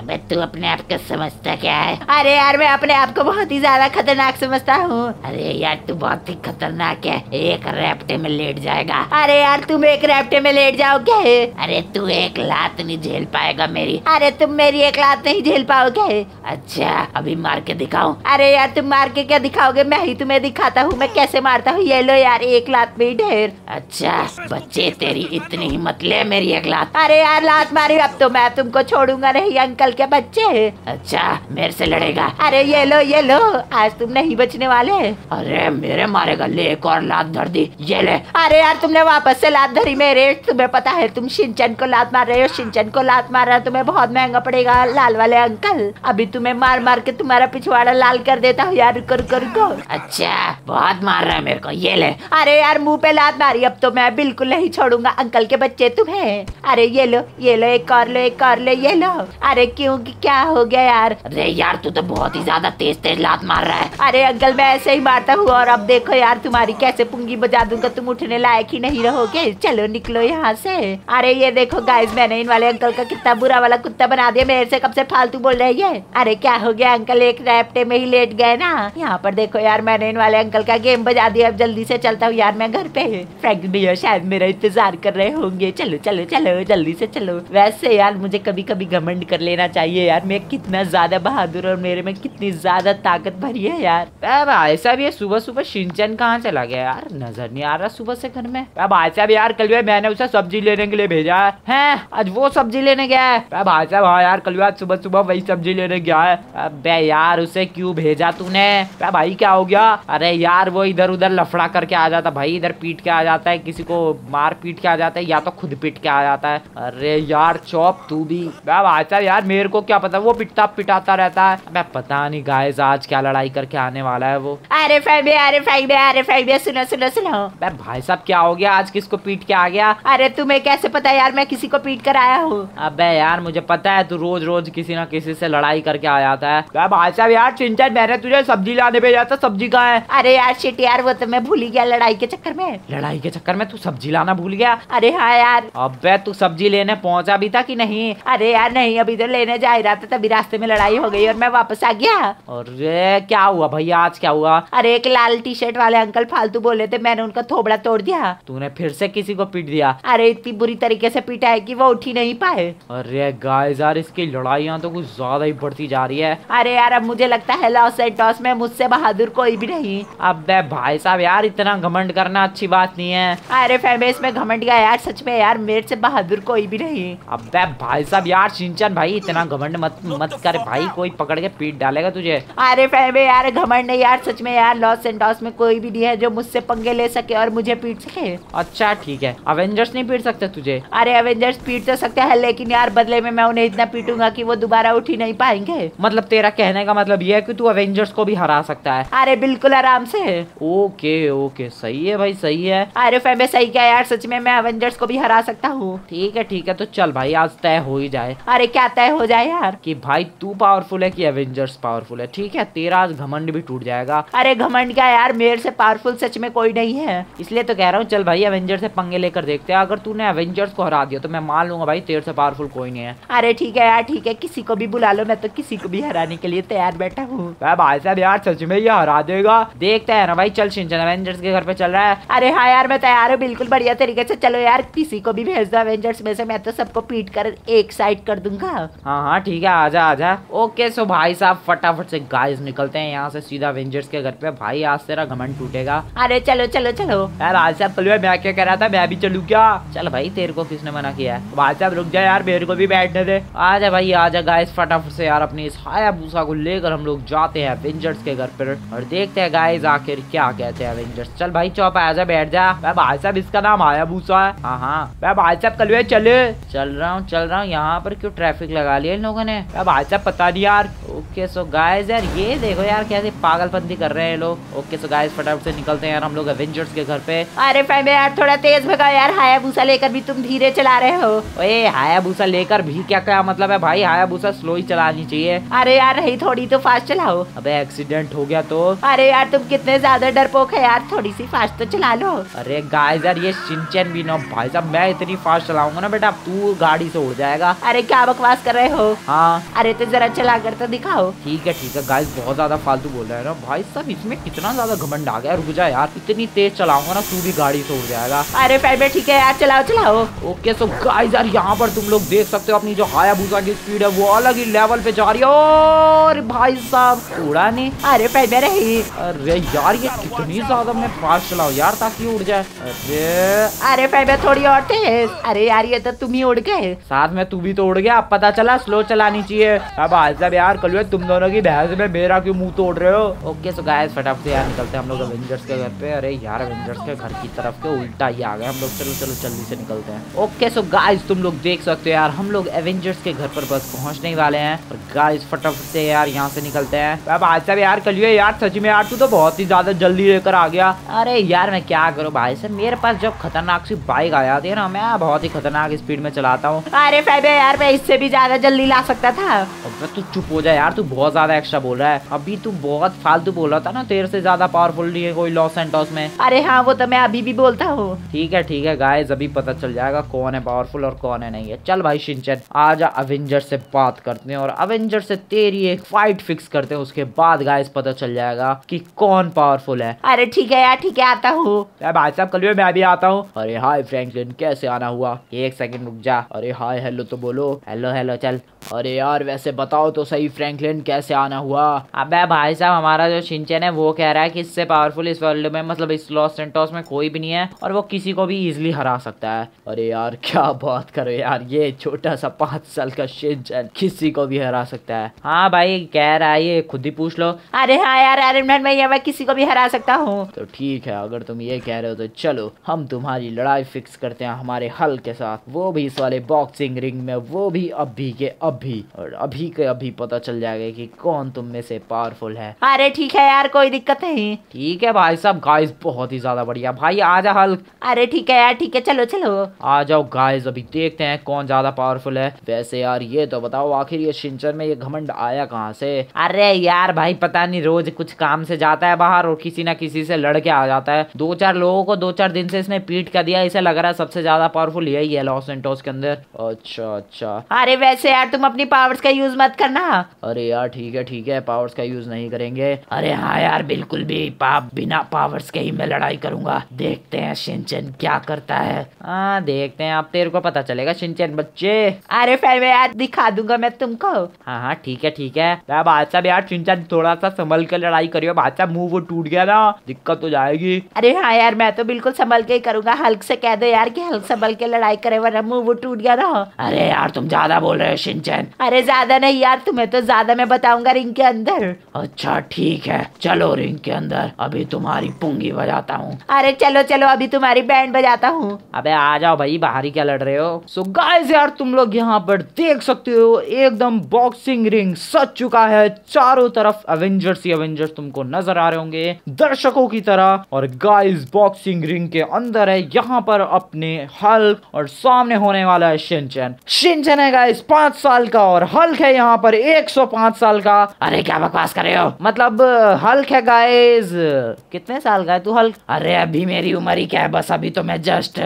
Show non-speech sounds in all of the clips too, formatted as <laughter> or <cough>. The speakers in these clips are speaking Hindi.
अबे तू अपने आप को समझता क्या है? अरे यार, मैं अपने आप को बहुत ही ज़्यादा खतरनाक समझता हूँ। अरे यार, तू बहुत ही खतरनाक है। एक रैप्टे में लेट जाएगा। अरे यार, तुम एक रैप्टे में लेट जाओगे? अरे तू एक लात नहीं झेल पाएगा मेरी। अरे तुम मेरी एक लात नहीं झेल पाओगे? अच्छा अभी मार के दिखाऊँ। अरे यार, तुम मार के क्या दिखाओगे? मैं ही तुम्हें दिखाता हूँ। मैं कैसे मारता हूँ? ये लो यार, एक लात में ढेर। अच्छा बच्चे, तेरी इतनी हिम्मत ले मेरी एक लात। अरे यार, लात मारी। अब तो मैं तुमको छोड़ूँगा नहीं, अंकल। के बच्चे अच्छा मेरे से लड़ेगा। अरे ये लो ये लो आज तुम नहीं बचने वाले। अरे मेरे मारेगा ले एक और लात धर दी ये ले। अरे यार तुमने वापस से लात धरी मेरे। तुम्हें पता है तुम शिनचन को लात मार रहे हो शिनचन को लात मार रहा है। तुम्हें बहुत महँगा पड़ेगा लाल वाले अंकल। अभी तुम्हें मार मार के तुम्हारा पिछवाड़ा लाल कर देता हूँ यार रुको रुको रुको। अच्छा बहुत मार रहा है मेरे को ये ले। अरे यार मुँह पे लात मारी अब तो मैं बिल्कुल नहीं छोड़ूँगा। अंकल के बच्चे तुम्हें। अरे ये लो ये लो एक और लो एक और लो ये लो। अरे क्यों कि क्या हो गया यार? अरे यार तू तो बहुत ही ज़्यादा तेज तेज लात मार रहा है। अरे अंकल मैं ऐसे ही मारता हूँ और अब देखो यार तुम्हारी कैसे पुंगी बजा दूँगा तुम उठने लायक ही नहीं रहोगे। चलो निकलो यहाँ से। अरे ये देखो गाइस मैंने इन वाले अंकल का कितना बुरा वाला कुत्ता बना दिया मेरे से कब से फालतू बोल रही है अरे क्या हो गया अंकल एक रैप्टे में ही लेट गए ना? यहाँ पर देखो यार मैंने इन वाले अंकल का गेम बजा दिया अब जल्दी से चलता हूँ यार मैं घर पे। फ्रैंक भैया शायद मेरा इंतज़ार कर रहे होंगे। चलो चलो चलो जल्दी से चलो। वैसे यार मुझे कभी कभी घमंड कर लेना चाहिए यार। मैं कितना ज़्यादा बहादुर और मेरे में कितनी ज़्यादा ताकत भरी है यार। अब ऐसा भी है, सुबह सुबह सिंचन कहाँ चला गया यार? नज़र नहीं आ रहा सुबह से घर में। भाई साहब यार, कल मैंने उसे सब्ज़ी लेने के लिए भेजा है। आज वो सब्ज़ी लेने गया है। भाई साहब हाँ यार, कल आज सुबह सुबह वही सब्ज़ी लेने गया है। अबे यार, उसे क्यों भेजा तूने? भाई, क्या हो गया? अरे यार, वो इधर उधर लफड़ा करके आ जाता भाई, इधर पीट के आ जाता है, किसी को मार पीट के आ जाता है, या तो खुद पीट के आ जाता है। अरे यार चौप तू भी। भाई साहब यार, मेरे को क्या पता वो पिटता पिटाता रहता है। मैं पता नहीं गाइस आज क्या लड़ाई करके आने वाला है वो। अरे फैबे अरे फैबे अरे फैबे सुनो सुनो सुनो। मैं भाई साहब क्या हो गया? आज किसको पीट के आ गया? अरे तुम्हें कैसे पता यार मैं किसी को पीट कर आया हूँ। अबे यार मुझे पता है तू रोज रोज किसी ना किसी से लड़ाई करके आ जाता है। भाई साहब यार चिंचन मैंने तुझे सब्ज़ी लाने भेजा था सब्ज़ी कहाँ है? अरे यार शिट यार वो तो मैं भूल ही गया लड़ाई के चक्कर में। लड़ाई के चक्कर में तू सब्ज़ी लाना भूल गया? अरे हाँ यार। अबे तू सब्ज़ी लेने पहुँचा भी था कि नहीं? अरे यार नहीं अभी तो लेने जा ही रहा था तभी रास्ते में लड़ाई हो गई और मैं वापस आ गया। अरे क्या हुआ भैया? आज क्या हुआ? अरे एक लाल टी शर्ट वाले अंकल फालतू बोले थे मैंने उनका थोबड़ा तोड़ दिया। तूने फिर से किसी को पीट दिया? अरे इतनी बुरी तरीके से पीटा है कि वो उठ ही नहीं पाए। अरे गाइस यार इसकी लड़ाइयाँ तो कुछ ज़्यादा ही बढ़ती जा रही है। अरे यार अब मुझे लगता है लॉस एंटॉस में मुझसे बहादुर कोई भी नहीं। अब भाई साहब यार इतना घमंड करना अच्छी बात नहीं है। अरे फेमेस में घमंड गया यार सच में यार मेरे से बहादुर कोई भी नहीं। अब भाई साहब यार सिंचन भाई इतना घमंड मत मत कर भाई कोई पकड़ के पीट डालेगा तुझे। अरे फैमे यार घमंड नहीं यार सच में यार लॉस एंटॉस में कोई भी नहीं है जो मुझसे पंगे ले सके और मुझे पीट सके। अच्छा ठीक है। अवेंजर्स नहीं पीट सकते तुझे? अरे अवेंजर्स पीट तो सकते हैं लेकिन यार बदले में मैं उन्हें इतना पीटूँगा कि वो दोबारा उठ ही नहीं पाएँगे। मतलब तेरा कहने का मतलब ये है कि तू अवेंजर्स को भी हरा सकता है। अरे बिल्कुल आराम से। ओके ओके सही है भाई सही है। अरे फैमे सही क्या यार सच में मैं अवेंजर्स को भी हरा सकता हूँ। ठीक है ठीक है तो चल भाई आज तय हो ही जाए। अरे क्या तय हो जाए यार। कि भाई तू पावरफुल है कि एवेंजर्स पावरफुल है? ठीक है तेरा घमंड भी टूट जाएगा। अरे घमंड क्या यार मेरे से पावरफुल सच में कोई नहीं है। इसलिए तो कह रहा हूँ चल भाई एवेंजर से पंगे लेकर देखते हैं। अगर तूने एवेंजर्स को हरा दिया तो मैं मान लूँगा भाई तेरे से पावरफुल कोई नहीं है। अरे ठीक है यार ठीक है किसी को भी बुला लो मैं तो किसी को भी हराने के लिए तैयार बैठा हूँ। भाई साहब यार सच में ये हरा देगा। देखते हैं ना भाई चल सिंचन एवेंजर्स के घर पे चल रहा है। अरे हाँ यार मैं तैयार हूँ बिल्कुल बढ़िया तरीके से। चलो यार किसी को भी भेज दो एवेंजर्स में से मैं तो सबको पीट कर एक साइड कर दूँगा। हाँ हाँ ठीक है आजा आजा। ओके सो भाई साहब फटाफट से गाइस निकलते हैं यहाँ से सीधा एवेंजर्स के घर पे। भाई आज तेरा घमंड टूटेगा। अरे चलो चलो चलो। यार आज साहब कल मैं क्या कह रहा था मैं भी चलू क्या? चल भाई तेरे को किसने मना किया है? भाई साहब रुक जा यार मेरे को भी बैठने दे। आजा भाई आजा गाइस फटाफट से यार अपनी इस हायाबूसा को लेकर हम लोग जाते हैं एवेंजर्स के घर पर और देखते हैं गाइस आखिर क्या कहते हैं एवेंजर्स चल भाई चौप आजा बैठ जा। मैं भाई साहब इसका नाम हायाबूसा है। हाँ हाँ। मैं भाई साहब कल चले। चल रहा हूँ चल रहा हूँ यहाँ पर क्यों ट्रैफ़िक लगा लिया इन लोगों ने। अब आज पता नहीं यार ओके सो गाइस यार ये देखो यार कैसे पागलपंती कर रहे हैं लोग। ओके सो गाइस फटाफट से निकलते हैं यार हम लोग एवेंजर्स के घर पे। अरे फैमे यार थोड़ा तेज भगा यार हायाबूसा लेकर भी तुम धीरे चला रहे हो। ओए हायाबूसा लेकर भी क्या क्या मतलब है भाई? हायाबूसा स्लो ही चलानी चाहिए। अरे यार रही थोड़ी तो फास्ट चलाओ। अबे एक्सीडेंट हो गया तो। अरे यार तुम कितने ज़्यादा डरपोक है यार थोड़ी सी फास्ट तो चला लो। अरे गाइस यार ये सिंचन भी ना भाई साहब मैं इतनी फास्ट चलाऊँगा ना बेटा तू गाड़ी से उड़ जाएगा। अरे क्या बकवास कर रहे हो? हाँ। अरे तो जरा चला कर तो दिखाओ। ठीक है ठीक है। गाइस बहुत ज़्यादा फालतू बोल रहे हैं ना। भाई साहब इसमें कितना ज़्यादा घमंड आ गया। रुक जा यार इतनी तेज चलाऊँगा ना तू भी गाड़ी से उड़ जाएगा। अरे फैमे ठीक है यार चलाओ चलाओ। ओके सो गाइस यार यहाँ पर तुम लोग देख सकते हो अपनी जो हायाबूसा की स्पीड है वो अलग ही लेवल पे जा रही है। और भाई साहब उड़ा नहीं। अरे फैमे रही। अरे यार ये कितनी ज़्यादा मैं फास्ट चलाऊ यार ताकि उड़ जाए। अरे। अरे फैमे थोड़ी और तेज। अरे यार ये तो तुम ही उड़ गए। साथ में तू भी तो उड़ गया। अब पता चला स्लो चलानी चाहिए। अब आज सब यार कल तुम दोनों की बहस में मेरा क्यों मुँह तोड़ रहे हो? ओके सो गाइस फटाफट से यार निकलते हैं हम लोग एवेंजर्स के घर पे। अरे यार एवेंजर्स के घर की तरफ़ के उल्टा ही आ गए हम लोग। चलो चलो, जल्दी से निकलते हैं। ओके सो गाइस तुम लोग देख सकते हो यार, हम लोग एवेंजर्स के घर पर बस पहुँचने वाले हैं। और गाइस फटाफट से यार यहाँ से निकलते हैं। अब आज सब यार कल यार, सच में यार, तू तो बहुत ही ज़्यादा जल्दी लेकर आ गया। अरे यार, मैं क्या करूँ भाई? साहब मेरे पास जब खतरनाक सी बाइक आ जाती है ना, मैं बहुत ही खतरनाक स्पीड में चलाता हूँ। अरे फैबे यार, मैं इससे भी ज़्यादा जल्दी ला सकता था। अब तू चुप हो जा यार तू बहुत ज़्यादा एक्स्ट्रा बोल रहा है। अभी तू बहुत फालतू बोल रहा था ना तेरे से ज़्यादा पावरफुल नहीं है कोई लॉस एंटॉस में। अरे हाँ वो तो मैं अभी भी बोलता हूँ। ठीक है ठीक है गाइस अभी पता चल जाएगा कौन है पावरफुल और कौन है नहीं है। चल भाई शिनचन आजा अवेंजर से बात करते हैं और अवेंजर से तेरी एक फाइट फिक्स करते हैं। उसके बाद गाइस पता चल जाएगा कि कौन पावरफुल है। अरे ठीक है यार ठीक है आता हूँ। भाई साहब कल मैं भी आता हूँ। अरे हाय फ्रैंकलिन कैसे आना हुआ? एक सेकंड रुक जा। अरे हाय हेलो तो बोलो। हेलो हेलो चल। अरे यार, वैसे बताओ तो सही, फ्रैंकलिन कैसे आना हुआ? अबे भाई साहब, हमारा जो शिनचन है, वो कह रहा है कि इससे पावरफुल इस वर्ल्ड में मतलब इस लॉस सेंटोस में कोई भी नहीं है, और वो किसी को भी इजिली हरा सकता है। अरे यार, <laughs> क्या बात करो यार, ये छोटा सा पाँच साल का शिनचन किसी को भी हरा सकता है। हाँ भाई, कह रहा है, ये खुद ही पूछ लो। अरे हाँ यार अरे मैं मैं किसी को भी हरा सकता हूँ। तो ठीक है, अगर तुम ये कह रहे हो तो चलो, हम तुम्हारी लड़ाई फिक्स करते हैं हमारे हल के साथ। वो भी इस वाले बॉक्सिंग रिंग में, वो भी अभी के अभी और अभी के अभी पता चल जाएगा कि कौन तुम में से पावरफुल है। अरे ठीक है यार कोई दिक्कत नहीं। ठीक है भाई साहब गाइस बहुत ही ज़्यादा बढ़िया। भाई आ जा हल। अरे ठीक है यार ठीक है चलो चलो। आ जाओ गाइस अभी देखते हैं कौन ज़्यादा पावरफुल है। वैसे यार ये तो बताओ आखिर ये सिंचर में ये घमंड आया कहाँ से? अरे यार भाई पता नहीं रोज कुछ काम से जाता है बाहर और किसी ना किसी से लड़ के आ जाता है। दो चार लोगों को दो चार दिन से इसने पीट कर दिया इसे लग रहा है सबसे ज़्यादा पावरफुल यही है लॉस एंटोस के अंदर। अच्छा अच्छा। अरे वैसे यार तुम अपनी पावर्स का यूज़ मत करना। अरे यार ठीक है ठीक है पावर्स का यूज़ नहीं करेंगे। अरे हाँ यार बिल्कुल भी पाप बिना पावर्स के ही मैं लड़ाई करूँगा। देखते हैं शिनचन क्या करता है। हाँ देखते हैं अब तेरे को पता चलेगा शिनचन बच्चे। अरे फिर मैं यार दिखा दूँगा मैं तुमको। हाँ हाँ ठीक है ठीक है। बादशाह यार शिनचन थोड़ा सा संभल के लड़ाई करियो। बादशाह मुँह वो टूट गया ना दिक्कत हो जाएगी। अरे हाँ यार मैं तो बिल्कुल संभल के ही करूँगा। हल्क से कह दो यार कि हल्क संभल के लड़ाई करे वरना मुँह वो टूट गया ना। अरे यार तुम ज़्यादा बोल रहे हो शिनचन। अरे ज़्यादा नहीं यार तुम्हें तो ज़्यादा मैं बताऊँगा रिंग के अंदर। अच्छा ठीक है। चलो रिंग के अंदर। अभी तुम्हारी पुंगी बजाता हूँ। अरे चलो चलो अभी तुम्हारी बैंड बजाता हूँ। अबे आ जाओ भाई बाहर ही क्या लड़ रहे हो? सो so गाइस यार तुम लोग यहाँ पर देख सकते हो एकदम बॉक्सिंग रिंग सच चुका है। चारों तरफ़ एवेंजर्स ही एवेंजर्स तुमको नज़र आ रहे होंगे दर्शकों की तरह। और गाइस बॉक्सिंग रिंग के अंदर है यहाँ पर अपने हल्क और सामने होने वाला है शिनचन शिनचन है गाइस पाँच साल का और हल्क है यहाँ पर 105 साल का। अरे क्या बकवास कर रहे हो? मतलब हल्क है गाइस कितने साल का है तू हल्क? अरे अभी मेरी उम्र ही क्या है? बस अभी तो मैं जस्ट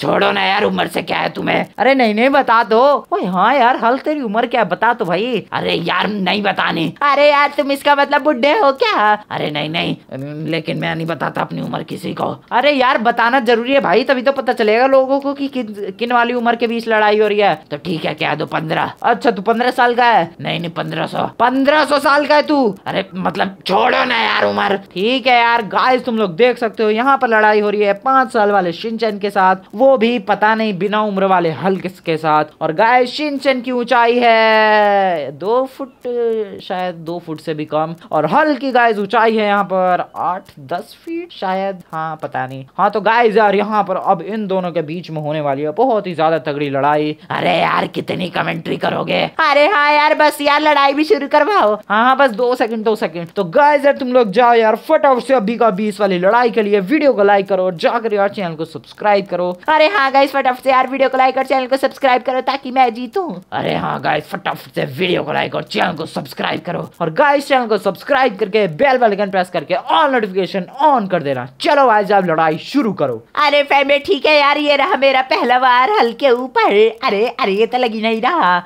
छोड़ो ना यार, उम्र से क्या है तुम्हें? अरे नहीं नहीं, बता दो। हाँ यार, हल्क तेरी उम्र क्या है? बता तो भाई। अरे यार, नहीं बताने। अरे यार, तुम इसका मतलब बुढ़े हो क्या? अरे नहीं नहीं, लेकिन मैं नहीं बताता अपनी उम्र किसी को। अरे यार, बताना ज़रूरी है भाई, तभी तो पता चलेगा लोगों को कि किन वाली उम्र के बीच लड़ाई हो रही है। तो ठीक है क्या दो, पंद्रह अच्छा तू पंद्रह साल का है? नहीं नहीं, पंद्रह सौ। पंद्रह सौ साल का है तू? अरे मतलब छोड़ो ना यार, उम्र। ठीक है यार गाइस तुम लोग देख सकते हो, यहाँ पर लड़ाई हो रही है पाँच साल वाले शिनचन के साथ, वो भी पता नहीं बिना उम्र वाले हल्क के साथ। और गाय शिनचन की ऊंचाई है दो फुट, शायद दो फुट से भी कम। और हल की गाइस ऊंचाई है यहाँ पर आठ, दस फीट शायद। हाँ पता नहीं। हाँ तो गाइस यार, यहाँ पर अब इन दोनों के बीच में होने वाली है बहुत ही ज़्यादा तगड़ी लड़ाई। अरे यार, कितनी कमेंट्री एंट्री करोगे। अरे हाँ यार, बस यार, लड़ाई भी शुरू करवाओ। हाँ हाँ बस दो सेकंड दो सेकंड तो गाइस यार तुम लोग जाओ यार, फटाफट से अभी का बीस वाली लड़ाई के लिए वीडियो को लाइक करो जाकर यार चैनल को सब्सक्राइब करो। अरे हाँ गाइस फटाफट से यार वीडियो को लाइक और चैनल को सब्सक्राइब करो ताकि मैं जीतू। अरे हाँ गाइस फटाफट से वीडियो को लाइक और चैनल को सब्सक्राइब करो। और गाइस चैनल को सब्सक्राइब करके बेल वाइकन प्रेस करके ऑल नोटिफिकेशन ऑन कर देना। चलो आज आप लड़ाई शुरू करो। अरे फैमिली ठीक है यार, ये रहा मेरा पहला बार हल्के ऊपर। अरे अरे, ये तो लगी नहीं रहा।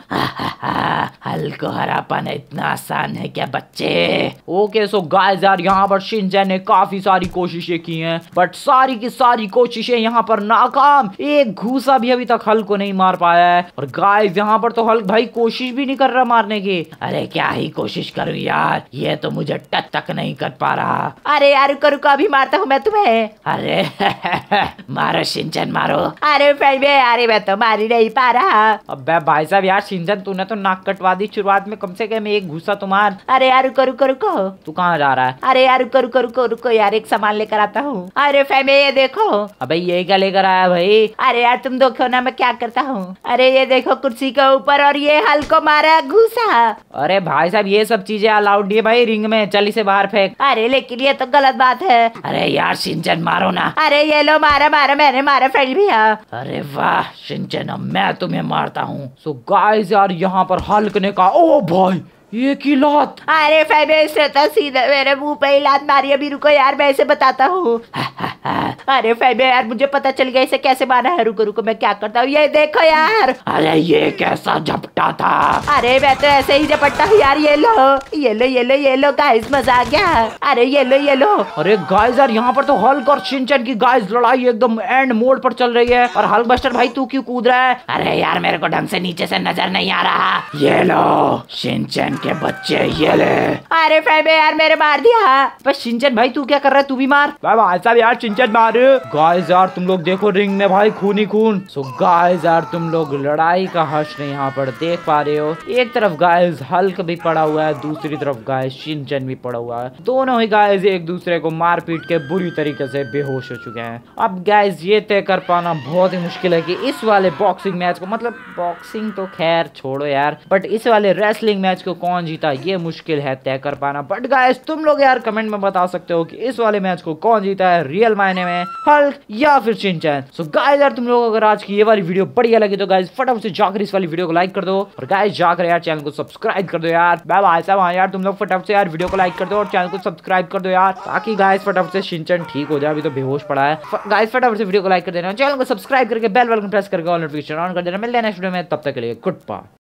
हल को हरा पाना इतना आसान है क्या बच्चे? ओके सो गाइस यार यहाँ पर शिनचैन ने काफ़ी सारी कोशिशें की हैं बट सारी की सारी कोशिशें यहाँ पर नाकाम। एक घूसा भी अभी तक हल को नहीं मार पाया है। और गाइस यहाँ पर तो हल भाई कोशिश भी नहीं कर रहा मारने की। अरे क्या ही कोशिश करूँ यार ये तो मुझे टच तक नहीं कर पा रहा। अरे यार रुको रुको अभी मारता हूँ मैं तुम्हें। अरे <laughs> मारो सिंचन मारो। अरे फैमिली अरे मैं तो मार ही नहीं पा रहा। अब भाई साहब यार सिंचन तूने तो नाक कटवा दी शुरुआत में कम से कम एक घुसा तुम्हार। अरे यार रुको रुको रुको। तू कहाँ जा रहा है? अरे यार रुको रुको रुको रुको यार एक सामान लेकर आता हूँ। अरे फैमे ये देखो। अबे ये क्या लेकर आया भाई? अरे यार तुम देखो ना मैं क्या करता हूँ? अरे ये देखो कुर्सी के ऊपर और ये हल्को मारा घुसा। अरे भाई साहब ये सब चीज़ें अलाउड है भाई रिंग में चल इसे बाहर फेंक। अरे लेकिन ये तो गलत बात है। अरे यार सिंचन मारो ना। अरे ये लो मारा मारा मैंने मारा फ्रेंड भी अरे वाह सिंचन मैं तुम्हें मारता हूँ। सो गाइस यार यहाँ पर हल्क ने कहा ओ भाई! ये की लात? अरे फैबे से तो सीधे मेरे मुँह पे ही लात मारी अभी रुको यार मैं इसे बताता हूँ। अरे फैबे यार मुझे पता चल गया इसे कैसे मारा है? रुको रुको मैं क्या करता हूँ? ये देखो यार। अरे ये कैसा झपटा था? अरे मैं तो ऐसे ही झपटता हूँ यार ये लो ये लो ये लो ये लो गाइस मज़ा आ गया। अरे ये लो ये लो। अरे गाइस यार यहाँ पर तो हल्क और सिंचन की गाइस लड़ाई एकदम एंड मोड पर चल रही है। और हल्क बस्टर भाई तू क्यों कूद रहा है? अरे यार मेरे को ढंग से नीचे से नज़र नहीं आ रहा। ये लो सिंचन के बच्चे ये ले? अरे फैबे यार मेरे मार दिया। बस सिंचन भाई तू क्या कर रहा है? तू भी मार। भाई साहब यार सिंचन मार। गाइस यार तुम लोग देखो रिंग में भाई खून ही खून सो गाइस यार तुम लोग लड़ाई का हर्ष यहाँ पर देख पा रहे हो। एक तरफ़ गाइस हल्क भी पड़ा हुआ है दूसरी तरफ़ गाइस सिंचन भी पड़ा हुआ है। दोनों ही गाइस एक दूसरे को मार पीट के बुरी तरीके से बेहोश हो चुके हैं। अब गाइस ये तय कर पाना बहुत ही मुश्किल है कि इस वाले बॉक्सिंग मैच को मतलब बॉक्सिंग तो खैर छोड़ो यार बट इस वाले रेसलिंग मैच को कौन जीता, ये मुश्किल है तय कर पाना। बट गाइस तुम लोग यार कमेंट में बता सकते हो कि इस वाले मैच को कौन जीता है रियल मायने में हल्क या फिर चिंचन सो गाइस यार, तुम लोग अगर आज की ये वाली वीडियो बढ़िया लगी तो गाइस फटाफट से जाकर इस वाली वीडियो को लाइक कर दो। और गाइस जाकर यार चैनल को सब्सक्राइब कर दो यार। मैं भाई साहब हाँ यार, तुम लोग फटाफट से यार वीडियो को लाइक कर दो और चैनल को सब्सक्राइब कर दो यार। ताकि गाइस फटाफट से सिंचन ठीक हो जाए, अभी तो बेहोश पड़ा है। गाइस फटाफट से वीडियो को लाइक कर देना चैनल को सब्सक्राइब करके बेल वाइकन प्रेस करके ऑल नोटिफिकेशन ऑन कर देना। मिलते हैं नेक्स्ट वीडियो में, तब तक के लिए गुड बाय